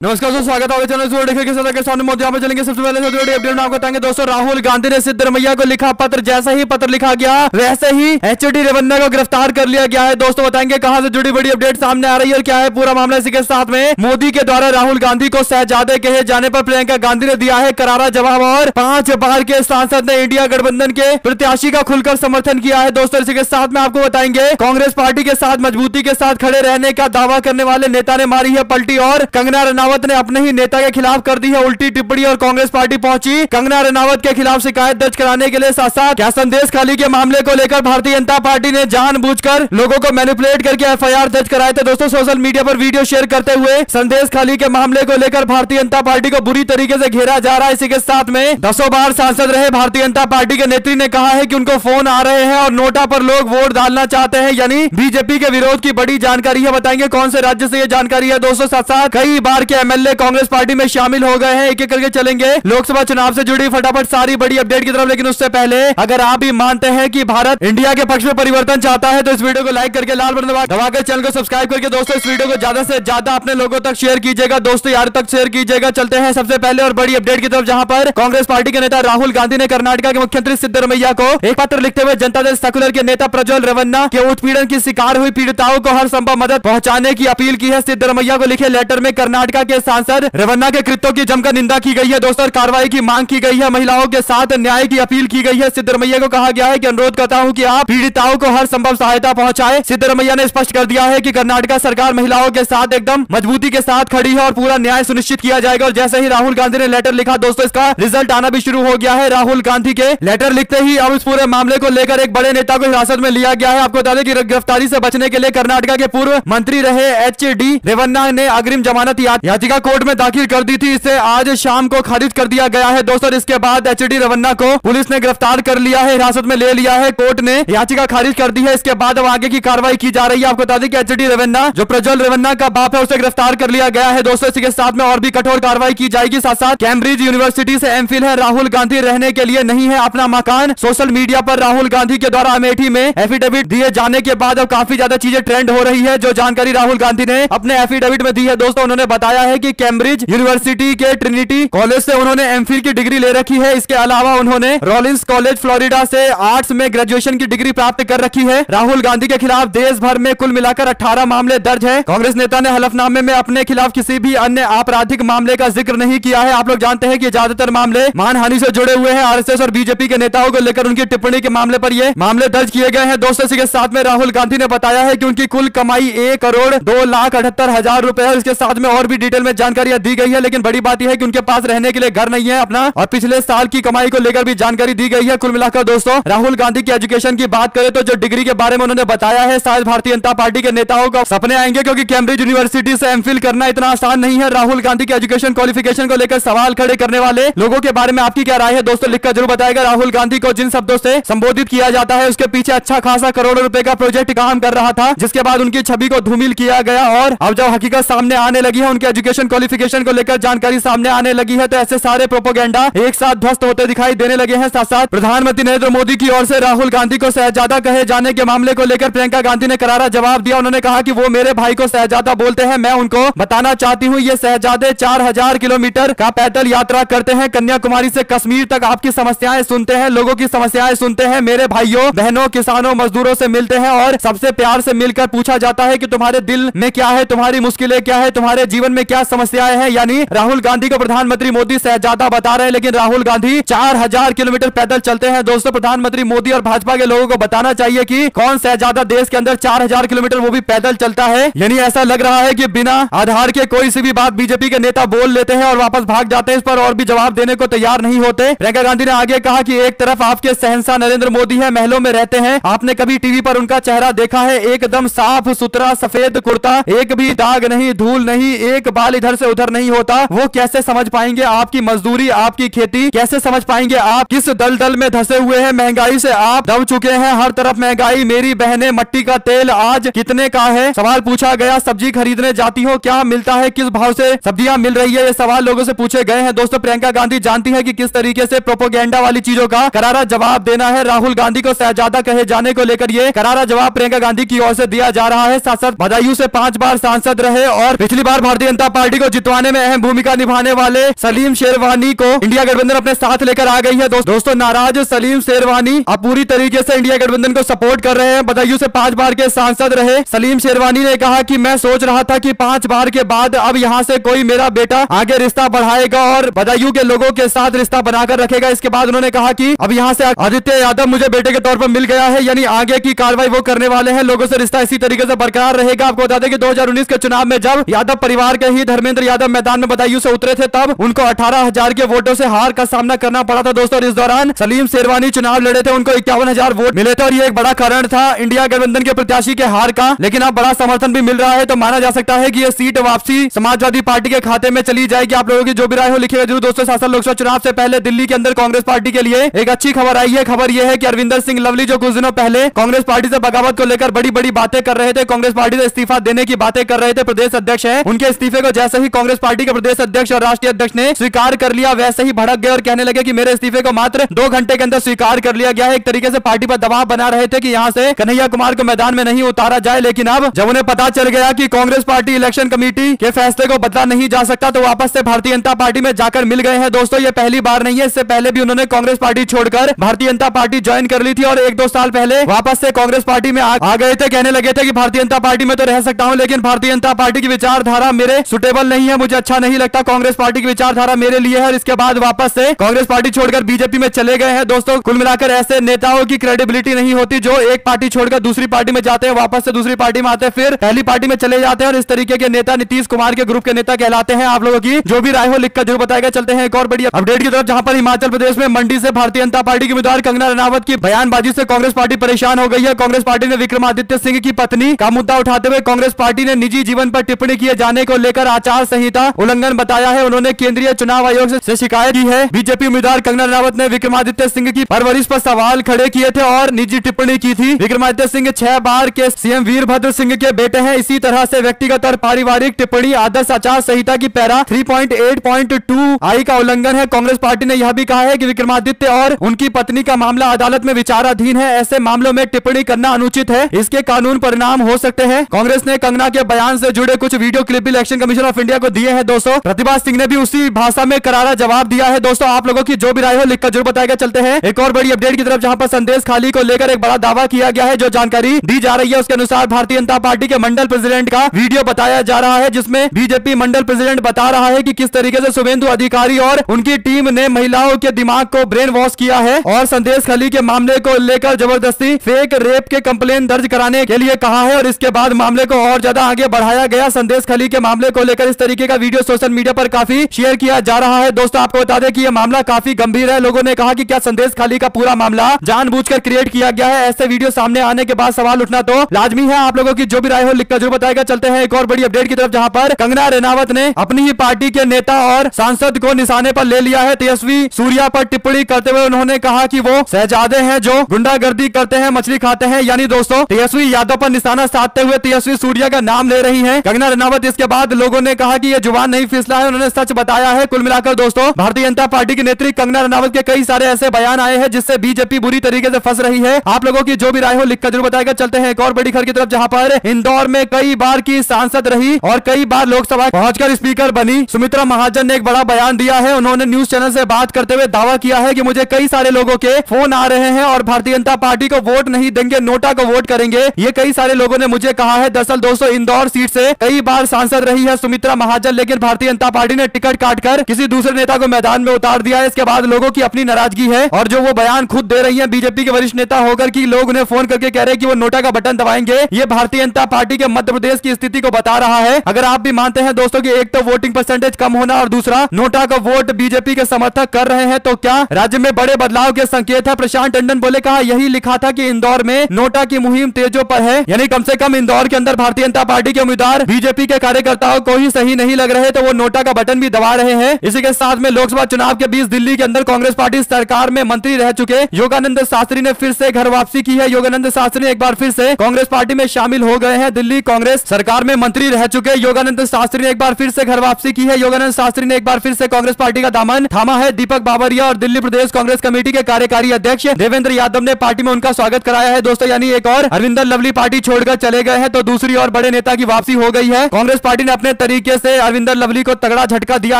नमस्कार दोस्तों, स्वागत है चैनल के साथ के सामने यहाँ पर चलेंगे सबसे पहले अपडेट नाम बताएँगे दोस्तों, राहुल गांधी ने सिद्धरमैया को लिखा पत्र, जैसा ही पत्र लिखा गया, वैसे ही एच डी रेवन्ना को गिरफ़्तार कर लिया गया है। दोस्तों, बताएँगे कहाँ से जुड़ी बड़ी अपडेट सामने आ रही है और क्या है पूरा मामला इसी के साथ में। मोदी के द्वारा राहुल गांधी को सहजादे कहे जाने पर प्रियंका गांधी ने दिया है करारा जवाब और पाँच बार के सांसद ने इंडिया गठबंधन के प्रत्याशी का खुलकर समर्थन किया है। दोस्तों, इसी के साथ में आपको बताएँगे, कांग्रेस पार्टी के साथ मजबूती के साथ खड़े रहने का दावा करने वाले नेता ने मारी है पलटी और कंगना रनावत ने अपने ही नेता के खिलाफ कर दी है उल्टी टिप्पणी और कांग्रेस पार्टी पहुँची। कंगना रनावत के खिलाफ शिकायत दर्ज कराने के लिए साथ साथ क्या संदेश खाली के मामले को लेकर भारतीय जनता पार्टी ने जानबूझकर लोगों को मैनिपुलेट करके एफआईआर दर्ज कराए थे। दोस्तों सोशल मीडिया पर वीडियो शेयर करते हुए संदेश खाली के मामले को लेकर भारतीय जनता पार्टी को बुरी तरीके से घेरा जा रहा है। इसी के साथ में दसों बार सांसद रहे भारतीय जनता पार्टी के नेत्री ने कहा है की उनको फ़ोन आ रहे हैं और नोटा पर लोग वोट डालना चाहते हैं, यानी बीजेपी के विरोध की बड़ी जानकारी है। बताएँगे कौन से राज्य से ये जानकारी है। दोस्तों साथ साथ कई बार के एमएलए कांग्रेस पार्टी में शामिल हो गए हैं एक एक करके चलेंगे। लोकसभा चुनाव से जुड़ी फटाफट सारी बड़ी अपडेट की तरफ़, लेकिन उससे पहले, अगर आप भी मानते हैं कि भारत इंडिया के पक्ष में परिवर्तन चाहता है तो इस वीडियो को लाइक करके, लाल बटन दबाकर चैनल को सब्सक्राइब करके दोस्तों, इस वीडियो को ज़्यादा से ज़्यादा अपने लोगों तक शेयर कीजिएगा, दोस्तों यार तक शेयर कीजिएगा। चलते हैं सबसे पहले और बड़ी अपडेट की तरफ़, जहाँ पर कांग्रेस पार्टी के नेता राहुल गांधी ने कर्नाटका के मुख्यमंत्री सिद्धरमैया को एक पत्र लिखते हुए जनता दल सेकुलर के नेता प्रज्वल रेवन्ना के उत्पीड़न की शिकार हुई, पीड़िताओं को हर संभव मदद पहुँचाने की अपील की है। सिद्धरमैया को लिखे लेटर में कर्नाटका के सांसद रेवन्ना के कृत्यों की जमकर निंदा की गई है, दोस्तों कार्रवाई की मांग की गई है। महिलाओं के साथ न्याय की अपील की गई है। सिद्धरमैया को कहा गया है कि अनुरोध करता हूँ कि आप पीड़िताओं को हर संभव सहायता पहुँचाए। सिद्धरमैया ने स्पष्ट कर दिया है कि कर्नाटका सरकार महिलाओं के साथ एकदम मजबूती के साथ खड़ी है और पूरा न्याय सुनिश्चित किया जाएगा। और जैसे ही राहुल गांधी ने लेटर लिखा, दोस्तों, इसका रिज़ल्ट आना भी शुरू हो गया है। राहुल गांधी के लेटर लिखते ही अब इस पूरे मामले को लेकर एक बड़े नेता को हिरासत में लिया गया है। आपको बता दें कि गिरफ्तारी से बचने के लिए कर्नाटका के पूर्व मंत्री रहे एच डी रेवन्ना ने अग्रिम जमानत याचिका कोर्ट में दाखिल कर दी थी। इसे आज शाम को खारिज कर दिया गया है। दोस्तों इसके बाद एच डी रवन्ना को पुलिस ने गिरफ़्तार कर लिया है, हिरासत में ले लिया है। कोर्ट ने याचिका खारिज कर दी है। इसके बाद अब आगे की कार्रवाई की जा रही है। आपको बता दें कि एच डी रवन्ना, जो प्रज्वल रवन्ना का बाप है, उसे गिरफ़्तार कर लिया गया है। दोस्तों इसके साथ में और भी कठोर कार्रवाई की जाएगी। साथ साथ कैम्ब्रिज यूनिवर्सिटी से एम है राहुल गांधी रहने के लिए नहीं है अपना मकान। सोशल मीडिया पर राहुल गांधी के द्वारा अमेठी में एफिडेविट दिए जाने के बाद अब काफ़ी ज़्यादा चीज़ें ट्रेंड हो रही है। जो जानकारी राहुल गांधी ने अपने एफिडेविट में दी है, दोस्तों, उन्होंने बताया है कि कैम्ब्रिज यूनिवर्सिटी के ट्रिनिटी कॉलेज से उन्होंने एमफिल की डिग्री ले रखी है। इसके अलावा उन्होंने रॉलिंस कॉलेज फ्लोरिडा से आर्ट्स में ग्रेजुएशन की डिग्री प्राप्त कर रखी है। राहुल गांधी के खिलाफ देश भर में कुल मिलाकर 18 मामले दर्ज है। कांग्रेस नेता ने हलफनामे में अपने खिलाफ किसी भी अन्य आपराधिक मामले का ज़िक्र नहीं किया है। आप लोग जानते हैं कि ज़्यादातर मामले मानहानि से जुड़े हुए हैं। आरएसएस और बीजेपी के नेताओं को लेकर उनकी टिप्पणी के मामले पर ये मामले दर्ज किए गए हैं। दोस्तों के साथ में राहुल गांधी ने बताया है की उनकी कुल कमाई एक करोड़ दो लाख अठहत्तर हज़ार रूपए है। इसके साथ में और भी डिटेल में जानकारियाँ दी गई है, लेकिन बड़ी बात यह है कि उनके पास रहने के लिए घर नहीं है, अपना। और पिछले साल की कमाई को लेकर भी जानकारी दी गई है कुल मिलाकर दोस्तों। राहुल गांधी की एजुकेशन की बात करें तो जो डिग्री के बारे में उन्होंने बताया है, शायद भारतीय जनता पार्टी के नेताओं को सपने आएँगे क्योंकि कैम्ब्रिज यूनिवर्सिटी से एमफिल करना इतना आसान नहीं है। राहुल गांधी की एजुकेशन क्वालिफिकेशन को लेकर सवाल खड़े करने वाले लोगों के बारे में आपकी क्या राय है? दोस्तों, लिखकर ज़रूर बताएगा। राहुल गांधी को जिन शब्दों से संबोधित किया जाता है, उसके पीछे अच्छा खासा करोड़ों रुपए का प्रोजेक्ट काम कर रहा था, जिसके बाद उनकी छवि को धूमिल किया गया और अब जब हकीकत सामने आने लगी है, उनके एजुकेशन क्वालिफिकेशन को लेकर जानकारी सामने आने लगी है तो ऐसे सारे प्रोपोगेंडा एक साथ ध्वस्त होते दिखाई देने लगे हैं। साथ साथ प्रधानमंत्री नरेंद्र मोदी की ओर से राहुल गांधी को सहजादा कहे जाने के मामले को लेकर प्रियंका गांधी ने करारा जवाब दिया। उन्होंने कहा की वो मेरे भाई को सहजादा बोलते हैं, मैं उनको बताना चाहती हूँ, ये सहजादे चार हज़ार किलोमीटर का पैदल यात्रा करते हैं। कन्याकुमारी से कश्मीर तक आपकी समस्याएँ सुनते हैं, लोगों की समस्याएँ सुनते हैं, मेरे भाइयों, बहनों, किसानों, मजदूरों से मिलते हैं और सबसे प्यार से मिलकर पूछा जाता है कि तुम्हारे दिल में क्या है, तुम्हारी मुश्किलें क्या है, तुम्हारे जीवन में क्या समस्याएँ हैं? यानी राहुल गांधी को प्रधानमंत्री मोदी शहजादा बता रहे हैं, लेकिन राहुल गांधी चार हज़ार किलोमीटर पैदल चलते हैं। दोस्तों, प्रधानमंत्री मोदी और भाजपा के लोगों को बताना चाहिए कि कौन शहजादा देश के अंदर चार हज़ार किलोमीटर वो भी पैदल चलता है? यानी ऐसा लग रहा है कि बिना आधार के कोई सी भी बात बीजेपी के नेता बोल लेते हैं और वापस भाग जाते हैं इस पर और भी जवाब देने को तैयार नहीं होते। प्रियंका गांधी ने आगे कहा कि एक तरफ़ आपके सहनसा नरेंद्र मोदी है, महलों में रहते हैं। आपने कभी टीवी पर उनका चेहरा देखा है? एकदम साफ़ सुथरा सफ़ेद कुर्ता, एक भी दाग नहीं, धूल नहीं, एक बाल इधर से उधर नहीं होता, वो कैसे समझ पाएँगे आपकी मजदूरी, आपकी खेती? कैसे समझ पाएँगे आप किस दल दल में धसे हुए हैं? महँगाई से आप दब चुके हैं हर तरफ़ महँगाई। मेरी बहने मट्टी का तेल आज कितने का है? सवाल पूछा गया, सब्ज़ी खरीदने जाती हो, क्या मिलता है? किस भाव से सब्ज़ियाँ मिल रही है? ये सवाल लोगों से पूछे गए हैं। दोस्तों, प्रियंका गांधी जानती है कि किस तरीके से प्रोपोगेंडा वाली चीज़ों का करारा जवाब देना है। राहुल गांधी को शहजादा कहे जाने को लेकर ये करारा जवाब प्रियंका गांधी की ओर से दिया जा रहा है। सांसद बदायूं से पाँच बार सांसद रहे और पिछली बार भारतीय जनता जनता पार्टी को जितवाने में अहम भूमिका निभाने वाले सलीम शेरवानी को इंडिया गठबंधन अपने साथ लेकर आ गई है। दोस्तों नाराज़ सलीम शेरवानी अब पूरी तरीके से इंडिया गठबंधन को सपोर्ट कर रहे हैं। बदायूं से पाँच बार के सांसद रहे। सलीम शेरवानी ने कहा कि मैं सोच रहा था कि पाँच बार के बाद अब यहाँ से कोई मेरा बेटा आगे रिश्ता बढ़ाएगा और बदायूं के लोगों के साथ रिश्ता बनाकर रखेगा। इसके बाद उन्होंने कहा कि अब यहाँ से आदित्य यादव मुझे बेटे के तौर पर मिल गया है, यानी आगे की कार्रवाई वो करने वाले हैं। लोगों से रिश्ता इसी तरीके से बरकरार रहेगा। आपको बता दें कि 2019 के चुनाव में जब यादव परिवार के ही धर्मेंद्र यादव मैदान में बदायूं से उतरे थे तब उनको अठारह के वोटों से हार का सामना करना पड़ा था दोस्तों इस दौरान सलीम शेरवानी चुनाव लड़े थे, उनको इक्यावन हज़ार वोट मिले थे, और ये एक बड़ा कारण था इंडिया गठबंधन के प्रत्याशी के हार का। लेकिन अब बड़ा समर्थन भी मिल रहा है तो माना जा सकता है की ये सीट वापसी समाजवादी पार्टी के खाते में चली जाएगी। आप लोगों की जो भी राय हो लिखिएगा ज़रूर दोस्तों शासन लोकसभा चुनाव से पहले दिल्ली के अंदर कांग्रेस पार्टी के लिए एक अच्छी खबर आई है। खबर यह है कि अरविंदर सिंह लवली, जो कुछ दिनों पहले कांग्रेस पार्टी से बगावत को लेकर बड़ी बड़ी बातें कर रहे थे, कांग्रेस पार्टी से इस्तीफा देने की बातें कर रहे थे, प्रदेश अध्यक्ष है, उनके इस्तीफे को जैसे ही कांग्रेस पार्टी के प्रदेश अध्यक्ष और राष्ट्रीय अध्यक्ष ने स्वीकार कर लिया वैसे ही भड़क गए और कहने लगे की मेरे इस्तीफे को मात्र दो घंटे के अंदर स्वीकार कर लिया गया है। एक तरीके से पार्टी पर दबाव बना रहे थे की यहाँ से कन्हैया कुमार को मैदान में नहीं उतारा जाए लेकिन अब जब उन्हें पता चल गया की कांग्रेस पार्टी इलेक्शन कमेटी के फैसले को बदला नहीं जा सकता तो वापस से भारतीय जनता पार्टी में जाकर मिल गए हैं। दोस्तों ये पहली बार नहीं है। इससे पहले भी उन्होंने कांग्रेस पार्टी छोड़कर भारतीय जनता पार्टी ज्वाइन कर ली थी और एक दो साल पहले वापस से कांग्रेस पार्टी में आ, गए थे। कहने लगे थे कि भारतीय जनता पार्टी में तो रह सकता हूँ लेकिन भारतीय जनता पार्टी की विचारधारा मेरे सुटेबल नहीं है, मुझे अच्छा नहीं लगता। कांग्रेस पार्टी की विचारधारा मेरे लिए है और इसके बाद वापस से कांग्रेस पार्टी छोड़कर बीजेपी में चले गए हैं। दोस्तों, कुल मिलाकर ऐसे नेताओं की क्रेडिबिलिटी नहीं होती जो एक पार्टी छोड़कर दूसरी पार्टी में जाते हैं, वापस से दूसरी पार्टी में आते हैं, फिर पहली पार्टी में चले जाते हैं और इस तरीके के नेता नीतीश कुमार के ग्रुप के नेता कहलाते हैं आप लोगों की। जो भी राय हो लिखकर ज़रूर बताएगा। चलते हैं एक और बड़ी अपडेट की तरफ़, जहाँ पर हिमाचल प्रदेश में मंडी से भारतीय जनता पार्टी की उम्मीदवार कंगना रनावत की बयानबाजी से कांग्रेस पार्टी परेशान हो गई है। कांग्रेस पार्टी ने विक्रमादित्य सिंह की पत्नी का मुद्दा उठाते हुए कांग्रेस पार्टी ने निजी जीवन पर टिप्पणी किए जाने को लेकर आचार संहिता उल्लंघन बताया है। उन्होंने केंद्रीय चुनाव आयोग से शिकायत की है। बीजेपी उम्मीदवार कंगना रावत ने विक्रमादित्य सिंह की परवरिश पर सवाल खड़े किए थे और निजी टिप्पणी की थी। विक्रमादित्य सिंह छह बार के सीएम वीरभद्र सिंह के बेटे हैं। इसी तरह से व्यक्तिगत और पारिवारिक टिप्पणी आदर्श आचार संहिता की पैरा 3.8.2 आई का उल्लंघन है। कांग्रेस पार्टी ने यह भी कहा है कि विक्रमादित्य और उनकी पत्नी का मामला अदालत में विचाराधीन है। ऐसे मामलों में टिप्पणी करना अनुचित है। इसके कानून परिणाम हो सकते हैं। कांग्रेस ने कंगना के बयान से जुड़े कुछ वीडियो क्लिप भी इलेक्शन कमीशन ऑफ़ इंडिया को दिए हैं, दोस्तों। प्रतिभा सिंह ने भी उसी भाषा में करारा जवाब दिया है। दोस्तों, आप लोगों की जो भी राय हो लिखकर ज़रूर बताएगा चलते हैं। एक और बड़ी अपडेट की तरफ़, जहाँ पर संदेश खाली को लेकर एक बड़ा दावा किया गया है, जो जानकारी दी जा रही है। उसके अनुसार भारतीय जनता पार्टी के मंडल प्रेसिडेंट का वीडियो बताया जा रहा है, जिसमें बीजेपी मंडल प्रेसिडेंट बता रहा है कि किस तरीके से शुभेंदु अधिकारी और उनकी टीम ने महिलाओं के दिमाग को ब्रेन वॉश किया है। और संदेश खली के मामले को लेकर ज़बरदस्ती फेक रेप के कंप्लेन दर्ज कराने के लिए कहा है, और इसके बाद मामले को और ज़्यादा आगे बढ़ाया गया। संदेश खली के मामले को लेकर इस तरीके का वीडियो सोशल मीडिया पर काफ़ी शेयर किया जा रहा है। दोस्तों, आपको बता दें कि यह मामला काफ़ी गंभीर है। लोगों ने कहा कि क्या संदेश खाली का पूरा मामला जानबूझकर क्रिएट किया गया है? ऐसे वीडियो सामने आने के बाद सवाल उठना तो लाजमी है। आप लोगों की जो भी राय हो, लिखकर ज़रूर बताएगा। चलते हैं एक और बड़ी अपडेट की तरफ़, जहाँ पर कंगना रेनावत ने अपनी ही पार्टी के नेता और सांसद को निशाने पर ले लिया है। तेजस्वी सूर्या पर टिप्पणी करते हुए उन्होंने कहा की वो शहजादे हैं जो गुंडागर्दी करते हैं, मछली खाते हैं। यानी दोस्तों, तेजस्वी यादव पर निशाना साधते हुए तेजस्वी सूर्या का नाम ले रही है। कंगना रनावत, इसके बाद लोगों ने कहा कि ये ज़ुबान नहीं फिसला है, उन्होंने सच बताया है। कुल मिलाकर दोस्तों, भारतीय जनता पार्टी की नेत्री कंगना रनावत के कई सारे ऐसे बयान आए हैं, जिससे बीजेपी बुरी तरीके से फंस रही है। आप लोगों की जो भी राय हो लिखकर ज़रूर बताएगा। चलते हैं एक और बड़ी खबर की तरफ़, जहाँ पर इंदौर में कई बार की सांसद रही और कई बार लोकसभा पहुंचकर स्पीकर बनी। सुमित्रा महाजन ने एक बड़ा बयान दिया है। उन्होंने न्यूज़ चैनल से बात करते हुए दावा किया है कि मुझे कई सारे लोगों के फ़ोन आ रहे हैं और भारतीय जनता पार्टी को वोट नहीं देंगे, नोटा को वोट करेंगे। ये कई सारे लोगों ने मुझे कहा है। दरअसल दोस्तों, इंदौर सीट से कई बार सांसद रही है सुमित्रा महाजन, लेकिन भारतीय जनता पार्टी ने टिकट काटकर किसी दूसरे नेता को मैदान में उतार दिया है। इसके बाद लोगों की अपनी नाराज़गी है और जो वो बयान खुद दे रही है, बीजेपी के वरिष्ठ नेता होकर की लोग उन्हें फ़ोन करके कह रहे हैं कि वो नोटा का बटन दबाएँगे। ये भारतीय जनता पार्टी के मध्य प्रदेश की स्थिति को बता रहा है। अगर आप भी मानते हैं दोस्तों की एक तो वोटिंग परसेंटेज कम होना और दूसरा नोटा का वोट बीजेपी के समर्थक कर रहे हैं तो क्या राज्य में बड़े बदलाव के संकेत है? प्रशांत टंडन बोले, कहा, यही लिखा था कि इंदौर में नोटा की मुहिम तेजों पर है। यानी कम से कम इंदौर के अंदर भारतीय जनता पार्टी के उम्मीदवार, बीजेपी के कार्यकर्ताओं को ही सही नहीं लग रहे तो वो नोटा का बटन भी दबा रहे हैं। इसी के साथ में लोकसभा चुनाव के बीच दिल्ली के अंदर कांग्रेस पार्टी सरकार में मंत्री रह चुके योगानंद शास्त्री ने फिर से घर वापसी की है। योगानंद शास्त्री एक बार फिर से कांग्रेस पार्टी में शामिल हो गए हैं। दिल्ली कांग्रेस सरकार में मंत्री रह चुके योगानंद शास्त्री ने एक बार फिर से घर वापसी की है। योगानंद शास्त्री ने एक बार फिर से कांग्रेस पार्टी का दामन थामा है। दीपक बाबरिया और दिल्ली प्रदेश कांग्रेस कमेटी के कार्यकारी अध्यक्ष देवेंद्र यादव ने पार्टी में उनका स्वागत कराया है। दोस्तों, यानी एक और अरविंदर लवली पार्टी छोड़कर चले गए हैं तो दूसरी और बड़े नेता की वापसी हो गई है। कांग्रेस पार्टी ने अपने तरीके से अरविंदर लवली को तगड़ा झटका दिया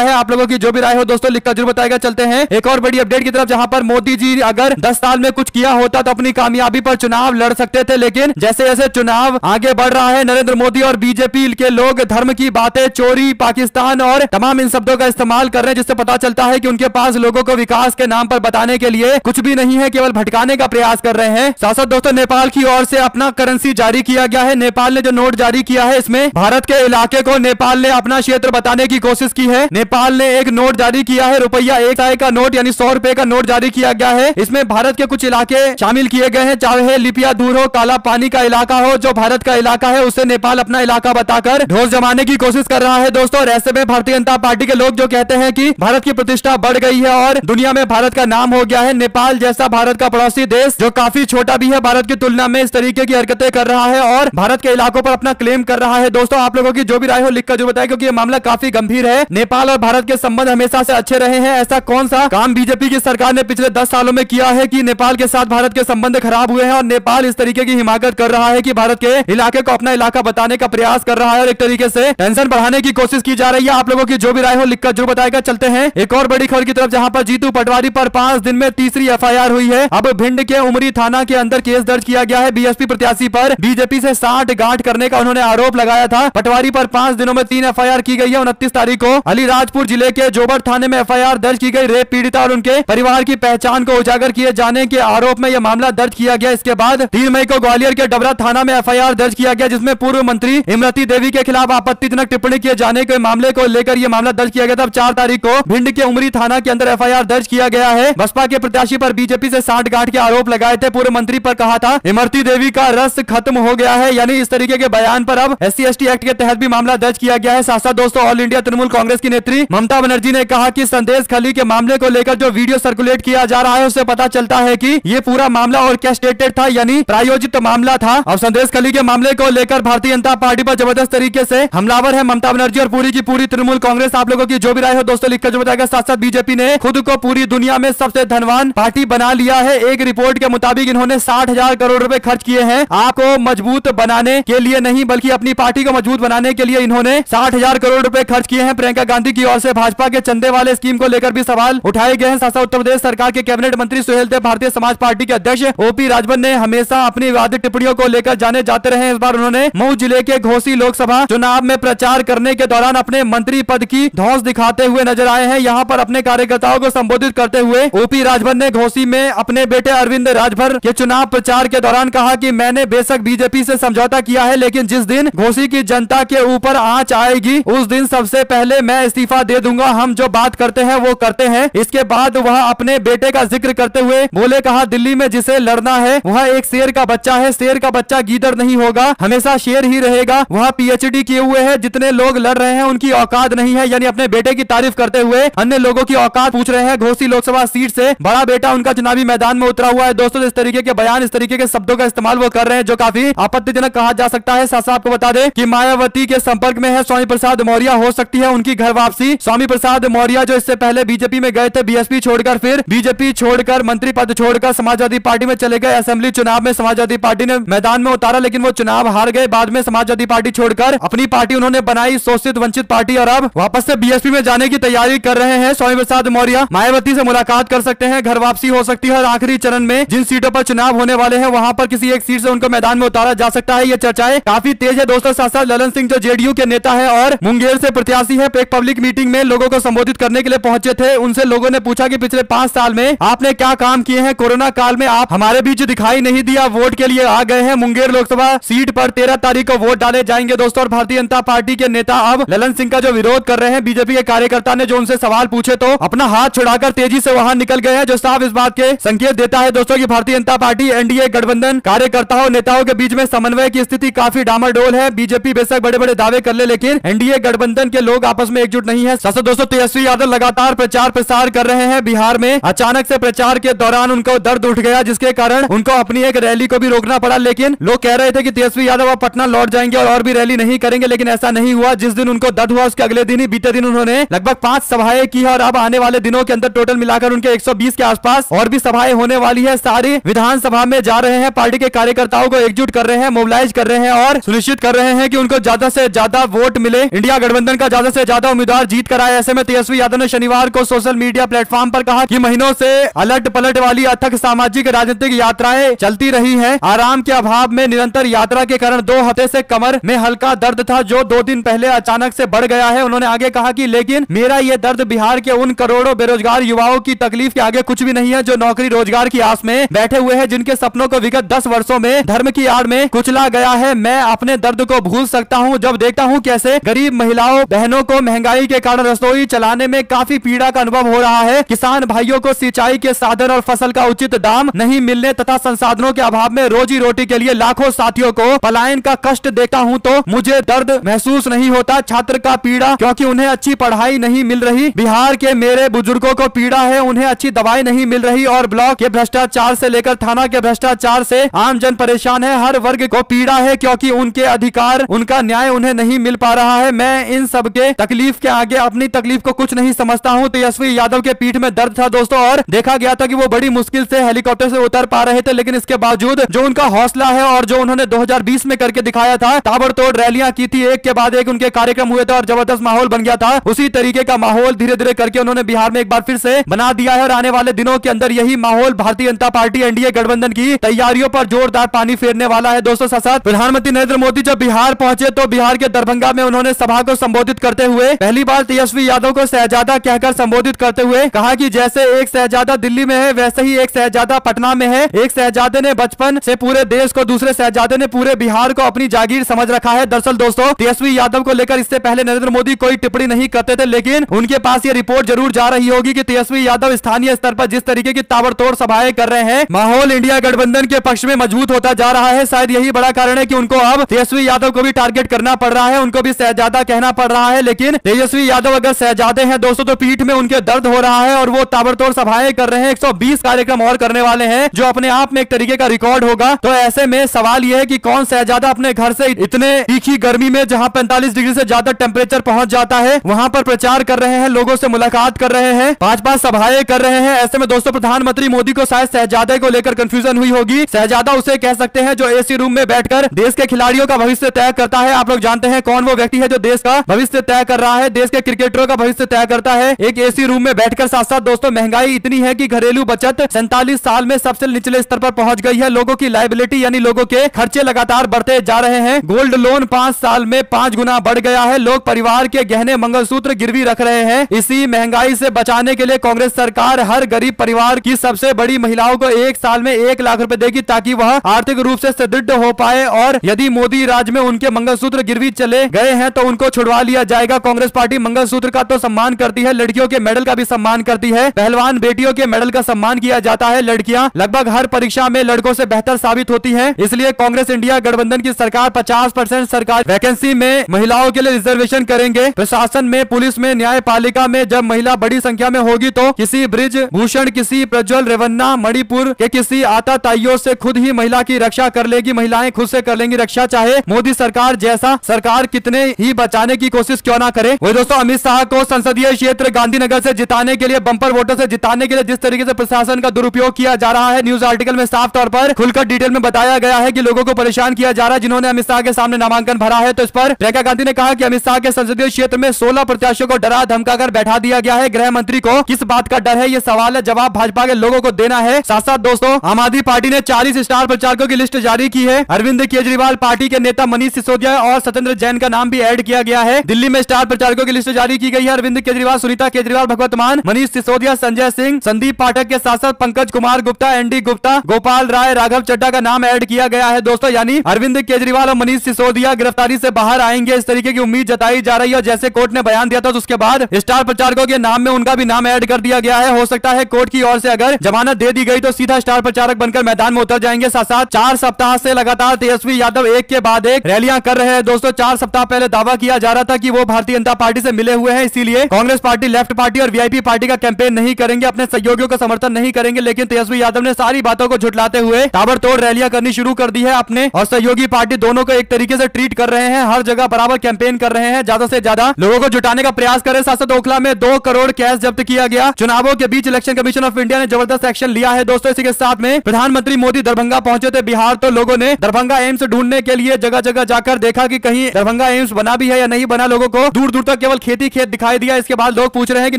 है। आप लोगों की जो भी राय हो दोस्तों लिखकर ज़रूर बताएगा। चलते हैं। एक और बड़ी अपडेट की तरफ़, जहाँ पर मोदी जी अगर दस साल में कुछ किया होता तो अपनी कामयाबी पर चुनाव लड़ सकते थे, लेकिन जैसे जैसे चुनाव आगे बढ़ रहा है, नरेंद्र मोदी और बीजेपी के लोग धर्म की बातें, चोरी, पाकिस्तान और तमाम इन शब्दों का इस्तेमाल कर रहे हैं, जिससे पता चलता है की उनके पास लोगों को विकास के नाम पर बताने के लिए कुछ भी नहीं है, केवल भटकाने का प्रयास कर रहे हैं। साथ साथ दोस्तों, नेपाल की ओर से अपना करेंसी जारी किया गया है। नेपाल ने जो नोट जारी किया है, इसमें भारत के इलाके को नेपाल ने अपना क्षेत्र बताने की कोशिश की है। नेपाल ने एक नोट जारी किया है, रुपया एक साय का नोट, यानी सौ रुपए का नोट जारी किया गया है। इसमें भारत के कुछ इलाके शामिल किए गए हैं, चाहे लिपिया दूर हो, काला पानी का इलाका हो, जो भारत का इलाका है, उसे नेपाल अपना इलाका बताकर ढोस जमाने की कोशिश कर रहा है। दोस्तों और ऐसे में भारतीय जनता पार्टी के लोग जो कहते हैं की भारत की प्रतिष्ठा बढ़ गई है और दुनिया में भारत का नाम हो गया है नेपाल जैसा भारत का पड़ोसी देश, जो काफ़ी छोटा भी है, भारत की तुलना में इस तरीके की हरकतें कर रहा है और भारत के इलाकों पर अपना क्लेम कर रहा है। दोस्तों, आप लोगों की जो भी राय हो लिखकर जो बताया क्योंकि ये मामला काफ़ी गंभीर है। नेपाल और भारत के संबंध हमेशा से अच्छे रहे हैं। ऐसा कौन सा काम बीजेपी की सरकार ने पिछले दस सालों में किया है कि नेपाल के साथ भारत के संबंध खराब हुए हैं और नेपाल इस तरीके की हिमाकत कर रहा है की भारत के इलाके को अपना इलाका बताने का प्रयास कर रहा है और एक तरीके से टेंशन बढ़ाने की कोशिश की जा रही है। आप लोगों की जो भी राय हो लिखकर जो बताएगा। चलते हैं। एक और बड़ी खबर की तरफ़, जहाँ पर जीतू पटवारी पर पाँच दिन में तीसरी एफआईआर हुई है। अब भिंड के उमरी थाना के अंदर केस दर्ज किया गया है। बीएसपी प्रत्याशी पर बीजेपी से साठ गांठ करने का उन्होंने आरोप लगाया था। पटवारी पर पाँच दिनों में तीन एफआईआर की गई है उनतीस तारीख। को अलीराजपुर ज़िले के जोबर थाने में एफआईआर दर्ज की गई रेप पीड़िता और उनके परिवार की पहचान को उजागर किए जाने के आरोप में यह मामला दर्ज किया गया। इसके बाद तीन मई को ग्वालियर के डबरा थाना में एफआईआर दर्ज किया गया, जिसमें पूर्व मंत्री इमरती देवी के खिलाफ आपत्तिजनक टिप्पणी किए जाने के मामले को लेकर यह मामला दर्ज किया गया था। चार तारीख को भिंड के उमरी थाना के अंदर एफआईआर दर्ज किया गया है। बसपा के प्रत्याशी आरोप बीजेपी ऐसी गांठ के आरोप लगाए थे। पूर्व मंत्री आरोप कहा था, इमरती देवी का रस खत्म हो गया है। यानी इस तरीके के बयान आरोप अब एस सी एक्ट के तहत भी मामला दर्ज किया गया है। साथ साथ दोस्तों ऑल इंडिया तृणमूल कांग्रेस की नेत्री ममता बनर्जी ने कहा कि संदेश खली के मामले को लेकर जो वीडियो सर्कुलेट किया जा रहा है उससे पता चलता है कि ये पूरा मामला और ऑर्केस्ट्रेटेड था, यानी प्रायोजित मामला था। और संदेश खली के मामले को लेकर भारतीय जनता पार्टी पर ज़बरदस्त तरीके से हमलावर है ममता बनर्जी और पूरी की पूरी तृणमूल कांग्रेस। आप लोगों की जो भी राय हो, दोस्तों, लिखकर जो बताएगा साथ साथ बीजेपी ने खुद को पूरी दुनिया में सबसे धनवान पार्टी बना लिया है। एक रिपोर्ट के मुताबिक इन्होंने साठ हज़ार करोड़ रूपए खर्च किए हैं। आपको मज़बूत बनाने के लिए नहीं, बल्कि अपनी पार्टी को मज़बूत बनाने के लिए इन्होंने साठ हज़ार करोड़ रुपए खर्च किए हैं। प्रियंका गांधी की ओर से भाजपा के चंदे वाले स्कीम को लेकर भी सवाल उठाए गए हैं। साथ उत्तर प्रदेश सरकार के कैबिनेट मंत्री सुहेल देव, भारतीय समाज पार्टी के अध्यक्ष ओपी राजभर ने हमेशा अपनी विवादित टिप्पणियों को लेकर जाने जाते रहे इस बार उन्होंने मऊ ज़िले के घोसी लोकसभा चुनाव में प्रचार करने के दौरान अपने मंत्री पद की धौस दिखाते हुए नज़र आए हैं। यहाँ पर अपने कार्यकर्ताओं को संबोधित करते हुए ओपी राजभर ने घोसी में अपने बेटे अरविंद राजभर के चुनाव प्रचार के दौरान कहा कि मैंने बेशक बीजेपी से समझौता किया है, लेकिन जिस दिन घोसी की जनता के ऊपर आँच आएगी उस दिन सबसे पहले मैं इस्तीफा दे दूँगा। हम जो बात करते हैं, वो करते हैं। इसके बाद वह अपने बेटे का ज़िक्र करते हुए बोले, कहा, दिल्ली में जिसे लड़ना है, वह एक शेर का बच्चा है। शेर का बच्चा गीदड़ नहीं होगा, हमेशा शेर ही रहेगा। वह पीएचडी किए हुए है, जितने लोग लड़ रहे हैं, उनकी औकात नहीं है। यानी अपने बेटे की तारीफ़ करते हुए अन्य लोगों की औकात पूछ रहे हैं। घोसी लोकसभा सीट से बड़ा बेटा उनका चुनावी मैदान में उतरा हुआ है। दोस्तों, इस तरीके के बयान, इस तरीके के शब्दों का इस्तेमाल वो कर रहे हैं, जो काफ़ी आपत्तिजनक कहा जा सकता है। साथ आपको बता दें कि मायावती के संपर्क में है, स्वामी प्रसाद मौर्य हो सकती है उनकी घर वापसी। स्वामी प्रसाद मौर्य जो इससे पहले बीजेपी में गए थे, बीएसपी छोड़कर फिर बीजेपी छोड़कर मंत्री पद छोड़कर समाजवादी पार्टी में चले गए। असेंबली चुनाव में समाजवादी पार्टी ने मैदान में उतारा, लेकिन वो चुनाव हार गए। बाद में समाजवादी पार्टी छोड़कर अपनी पार्टी उन्होंने बनाई, शोषित, वंचित पार्टी, और अब वापस से बीएसपी में जाने की तैयारी कर रहे हैं। स्वामी प्रसाद मौर्य मायावती से मुलाकात कर सकते हैं। घर वापसी हो सकती है और आखिरी चरण में जिन सीटों पर चुनाव होने वाले हैं, वहाँ पर किसी एक सीट से उनको मैदान में उतारा जा सकता है। ये चर्चाएँ काफ़ी तेज है। दोस्तों साथ साथ ललन सिंह जो जेडीयू के नेता है और मुंगेर से प्रत्याशी है एक पब्लिक मीटिंग में लोगों को संबोधित करने के लिए पहुँचे थे। उनसे लोगों ने पूछा कि पिछले पाँच साल में आपने क्या काम किए हैं? कोरोना काल में आप हमारे बीच दिखाई नहीं दिया, वोट के लिए आ गए हैं। मुंगेर लोकसभा सीट पर तेरह तारीख को वोट डाले जाएँगे दोस्तों। और भारतीय जनता पार्टी के नेता अब ललन सिंह का जो विरोध कर रहे हैं, बीजेपी के कार्यकर्ता ने जो उनसे सवाल पूछे तो अपना हाथ छुड़ाकर तेज़ी से वहाँ निकल गए हैं, जो साफ़ इस बात के संकेत देता है दोस्तों की भारतीय जनता पार्टी, एनडीए, गठबंधन, कार्यकर्ताओं, नेताओं के बीच में समन्वय की स्थिति काफ़ी डामाडोल है। बीजेपी बेशक बड़े बड़े दावे कर ले लेकिन एनडीए गठबंधन के लोग आपस में एकजुट नहीं है। सबसे दोस्तों तेजस्वी यादव लगातार प्रचार प्रसार कर रहे हैं। बिहार में अचानक से प्रचार के दौरान उनको दर्द उठ गया जिसके कारण उनको अपनी एक रैली को भी रोकना पड़ा। लेकिन लोग कह रहे थे की तेजस्वी यादव अब पटना लौट जाएँगे और, और भी रैली नहीं करेंगे लेकिन ऐसा नहीं हुआ। जिस दिन उनको दर्द हुआ उसके अगले दिन ही बीते दिन उन्होंने लगभग पाँच सभाएँ की और अब आने वाले दिनों के अंदर टोटल मिलाकर उनके 120 के आसपास और भी सभाएँ होने वाली है। सारी विधानसभा में जा रहे हैं पार्टी के कार्यकर्ताओं को एकजुट कर रहे हैं मोबिलाइज कर रहे हैं और सुनिश्चित कर रहे हैं कि उनको ज़्यादा से ज़्यादा वोट वोट मिले। इंडिया गठबंधन का ज़्यादा से ज़्यादा उम्मीदवार जीत कर आए ऐसे में तेजस्वी यादव ने शनिवार को सोशल मीडिया प्लेटफॉर्म पर कहा कि महीनों से अलट पलट वाली अथक सामाजिक राजनीतिक यात्राएँ चलती रही है। आराम के अभाव में निरंतर यात्रा के कारण दो हफ़्ते से कमर में हल्का दर्द था, जो दो दिन पहले अचानक से बढ़ गया है। उन्होंने आगे कहा कि लेकिन मेरा ये दर्द बिहार के उन करोड़ों बेरोजगार युवाओं की तकलीफ़ के आगे कुछ भी नहीं है, जो नौकरी रोज़गार की आस में बैठे हुए हैं, जिनके सपनों को विगत दस वर्षों में धर्म की आड़ में कुचला गया है। मैं अपने दर्द को भूल सकता हूँ, जब देखता हूँ कैसे गरीब महिलाओं, बहनों को महँगाई के कारण रसोई चलाने में काफ़ी पीड़ा का अनुभव हो रहा है। किसान भाइयों को सिंचाई के साधन और फ़सल का उचित दाम नहीं मिलने तथा संसाधनों के अभाव में रोजी रोटी के लिए लाखों साथियों को पलायन का कष्ट देता हूँ तो मुझे दर्द महसूस नहीं होता, छात्र का पीड़ा, क्योंकि उन्हें अच्छी पढ़ाई नहीं मिल रही। बिहार के मेरे बुज़ुर्गों को पीड़ा है, उन्हें अच्छी दवाई नहीं मिल रही और ब्लॉक के भ्रष्टाचार से लेकर थाना के भ्रष्टाचार से आम जन परेशान है। हर वर्ग को पीड़ा है, क्योंकि उनके अधिकार, उनका न्याय उन्हें नहीं मिल पा रहा है। मैं इन सब के तकलीफ़ के आगे अपनी तकलीफ़ को कुछ नहीं समझता हूँ। तेजस्वी यादव के पीठ में दर्द था दोस्तों और देखा गया था कि वो बड़ी मुश्किल से हेलीकॉप्टर से उतर पा रहे थे, लेकिन इसके बावजूद जो उनका हौसला है और जो उन्होंने 2020 में करके दिखाया था, ताबड़तोड़ रैलियाँ की थी। एक के बाद एक उनके कार्यक्रम हुए थे और ज़बरदस्त माहौल बन गया था। उसी तरीके का माहौल धीरे धीरे करके उन्होंने बिहार में एक बार फिर से बना दिया है और आने वाले दिनों के अंदर यही माहौल भारतीय जनता पार्टी एनडीए गठबंधन की तैयारियों पर जोरदार पानी फेरने वाला है। दोस्तों साथ प्रधानमंत्री नरेंद्र मोदी जब बिहार पहुँचे तो बिहार के दरभंगा में उन्होंने सभा को संबोधित करते हुए, पहली बार तेजस्वी यादव को शहजादा कहकर संबोधित करते हुए कहा कि जैसे एक शहजादा दिल्ली में है, वैसे ही एक शहजादा पटना में है। एक शहजादे ने बचपन से पूरे देश को, दूसरे शहजादे ने पूरे बिहार को अपनी जागीर समझ रखा है। दरअसल दोस्तों, तेजस्वी यादव को लेकर इससे पहले नरेंद्र मोदी कोई टिप्पणी नहीं करते थे, लेकिन उनके पास ये रिपोर्ट ज़रूर जा रही होगी की तेजस्वी यादव स्थानीय स्तर पर जिस तरीके की ताबड़तोड़ सभाएँ कर रहे हैं, माहौल इंडिया गठबंधन के पक्ष में मज़बूत होता जा रहा है। शायद यही बड़ा कारण है की उनको अब तेजस्वी यादव को भी टारगेट करना पड़ रहा है, उनको भी शहजादा कहना पड़ रहा है, लेकिन तेजस्वी यादव अगर शहजादे हैं, दोस्तों तो पीठ में उनके दर्द हो रहा है और वो ताबड़तोड़ सभाएँ कर रहे हैं। 120 कार्यक्रम और करने वाले हैं, जो अपने आप में एक तरीके का रिकॉर्ड होगा। तो ऐसे में सवाल यह है कि कौन शहजादा अपने घर से इतने तीखी गर्मी में, जहाँ 45 डिग्री से ज़्यादा टेम्परेचर पहुँच जाता है, वहाँ पर प्रचार कर रहे हैं, लोगों से मुलाकात कर रहे हैं पाँच पाँच सभाएँ कर रहे हैं। ऐसे में, दोस्तों, प्रधानमंत्री मोदी को शायद शहजादे को लेकर कंफ्यूजन हुई होगी। शहजादा उसे कह सकते हैं, जो एसी रूम में बैठकर देश के खिलाड़ियों का भविष्य तय करता है। आप लोग जानते हैं कौन वो व्यक्ति है जो देश का भविष्य तय कर रहा है, देश के क्रिकेटरों का भविष्य तय करता है। एक एसी रूम में बैठकर साथ साथ दोस्तों, महँगाई इतनी है कि घरेलू बचत सैंतालीस साल में सबसे निचले स्तर पर पहुँच गई है। लोगों की लाइबिलिटी यानी लोगों के खर्चे लगातार बढ़ते जा रहे हैं। गोल्ड लोन पाँच साल में पाँच गुना बढ़ गया है। लोग परिवार के गहने मंगलसूत्र गिरवी रख रहे हैं। इसी महँगाई से बचाने के लिए कांग्रेस सरकार हर गरीब परिवार की सबसे बड़ी महिलाओं को एक साल में एक लाख रुपए देगी ताकि वह आर्थिक रूप से सुदृढ़ हो पाए और यदि मोदी राज में उनके मंगलसूत्र गिरवी चले गए हैं तो उनको छुड़वा लिया जाएगा। कांग्रेस पार्टी मंगलसूत्र का तो सम्मान करती है, लड़कियों के मेडल का भी सम्मान करती है। पहलवान बेटियों के मेडल का सम्मान किया जाता है। लड़कियाँ लगभग हर परीक्षा में लड़कों से बेहतर साबित होती हैं। इसलिए कांग्रेस इंडिया गठबंधन की सरकार 50 परसेंट सरकार वैकेंसी में महिलाओं के लिए रिजर्वेशन करेंगे। प्रशासन में, पुलिस में, न्यायपालिका में जब महिला बड़ी संख्या में होगी तो किसी ब्रिज, भूषण, किसी प्रज्वल, रेवन्ना, मणिपुर के किसी आताताइयों से खुद ही महिला की रक्षा कर लेगी। महिलाएँ खुद से कर लेंगी रक्षा, चाहे मोदी सरकार जैसा सरकार कितने ही बचाने की कोशिश क्यों ना करे? वही दोस्तों, अमित शाह को संसदीय क्षेत्र गांधीनगर से जिताने के लिए, बंपर वोटों से जिताने के लिए जिस तरीके से प्रशासन का दुरुपयोग किया जा रहा है न्यूज़ आर्टिकल में साफ़ तौर पर खुलकर डिटेल में बताया गया है की लोगों को परेशान किया जा रहा है, जिन्होंने अमित शाह के सामने नामांकन भरा है। तो इस पर प्रियंका गांधी ने कहा की अमित शाह के संसदीय क्षेत्र में सोलह प्रत्याशियों को डरा धमकाकर बैठा दिया गया है। गृह मंत्री को किस बात का डर है? ये सवाल है, जवाब भाजपा के लोगों को देना है। साथ साथ दोस्तों, आम आदमी पार्टी ने चालीस स्टार प्रचारकों की लिस्ट जारी की है। अरविंद केजरीवाल पार्टी के नेता मनीष सिसोदिया और सत्येंद्र जैन का नाम भी ऐड किया गया है। दिल्ली में स्टार प्रचारकों की लिस्ट जारी की गई है। अरविंद केजरीवाल, सुनीता केजरीवाल, भगवत मान, मनीष सिसोदिया, संजय सिंह, संदीप पाठक के साथ साथ पंकज कुमार गुप्ता, एनडी गुप्ता, गोपाल राय, राघव चड्डा का नाम ऐड किया गया है। दोस्तों, यानी अरविंद केजरीवाल और मनीष सिसोदिया गिरफ्तारी से बाहर आएँगे। इस तरीके की उम्मीद जताई जा रही है जैसे कोर्ट ने बयान दिया था तो उसके बाद स्टार प्रचारकों के नाम में उनका भी नाम ऐड कर दिया गया है। हो सकता है कोर्ट की ओर से अगर जमानत दे दी गई तो सीधा स्टार प्रचारक बनकर मैदान में उतर जाएँगे। साथ साथ चार सप्ताह से लगातार तेजस्वी यादव एक के बाद एक रैलियाँ कर रहे हैं। दोस्तों, चार सप्ताह पहले दावा किया जा रहा था कि वो भारतीय जनता पार्टी से मिले हुए हैं, इसीलिए कांग्रेस पार्टी, लेफ़्ट पार्टी और वीआईपी पार्टी का कैंपेन नहीं करेंगे, अपने सहयोगियों का समर्थन नहीं करेंगे, लेकिन तेजस्वी यादव ने सारी बातों को झुटलाते हुए ताबड़तोड़ रैलियाँ करनी शुरू कर दी है अपने, और सहयोगी पार्टी दोनों को एक तरीके से ट्रीट कर रहे हैं, हर जगह बराबर कैंपेन कर रहे हैं, ज़्यादा से ज़्यादा लोगों को जुटाने का प्रयास करे। साथ ओखला में दो करोड़ कैश जब्त किया गया। चुनावों के बीच इलेक्शन कमीशन ऑफ़ इंडिया ने ज़बरदस्त एक्शन लिया है। दोस्तों, इसी के साथ में प्रधानमंत्री मोदी दरभंगा पहुँचे थे बिहार तो लोगों ने दरभंगा एम्स ढूँढने के लिए जगह जगह जाकर देखा कि कहीं दरभंगा एम्स बना भी है या नहीं बना, लोगों को दूर दूर तक केवल खेती खेत दिखाई दिया इसके बाद लोग पूछ रहे हैं कि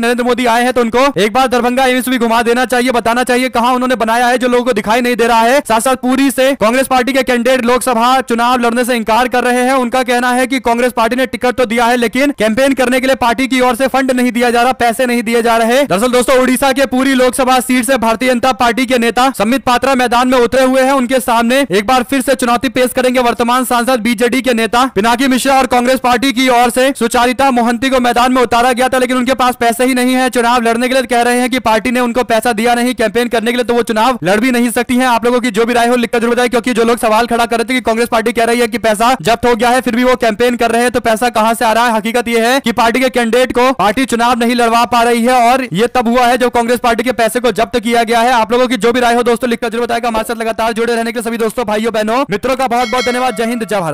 नरेंद्र मोदी आए हैं तो उनको एक बार दरभंगा एम्स भी घुमा देना चाहिए, बताना चाहिए कहा उन्होंने बनाया है, जो लोगों को दिखाई नहीं दे रहा है। साथ साथ पूरी से कांग्रेस पार्टी के कैंडिडेट लोकसभा चुनाव लड़ने से इंकार कर रहे हैं। उनका कहना है की कांग्रेस पार्टी ने टिकट तो दिया है, लेकिन कैंपेन करने के लिए पार्टी की ओर से फंड नहीं दिया जा रहा, पैसे नहीं दिए जा रहे। दरअसल दोस्तों, उड़ीसा के पूरी लोकसभा सीट से भारतीय जनता पार्टी के नेता समित पात्रा मैदान में उतरे हुए हैं। उनके सामने एक बार फिर से चुनौती पेश करेंगे वर्तमान सांसद, बीजेडी के नेता पिनाकी मिश्रा और कांग्रेस पार्टी की ओर से सुचारिता मोहंती को मैदान में उतारा गया था, लेकिन उनके पास पैसे ही नहीं है। चुनाव लड़ने के लिए कह रहे हैं कि पार्टी ने उनको पैसा दिया नहीं कैंपेन करने के लिए तो वो चुनाव लड़ भी नहीं सकती है। आप लोगों की जो भी राय हो, लिखकर ज़रूर बताए, क्योंकि जो लोग सवाल खड़ा कर रहे थे कि कांग्रेस पार्टी कह रही है कि पैसा जब्त हो गया है, फिर भी वो कैंपेन कर रहे हैं तो पैसा कहाँ से आ रहा है? हकीकत ये है कि पार्टी के कैंडिडेट को पार्टी चुनाव नहीं लड़वा पा रही है, और ये तब हुआ है जब कांग्रेस पार्टी के पैसे को जब्त किया गया है। आप लोगों की जो भी राय हो, दोस्तों, लिखकर ज़रूर बताएगा हमारे साथ लगातार जुड़े रहने के सभी दोस्तों, भाइयों, बहनों, मित्रों का बहुत बहुत धन्यवाद। जय हिंद, जय भारत।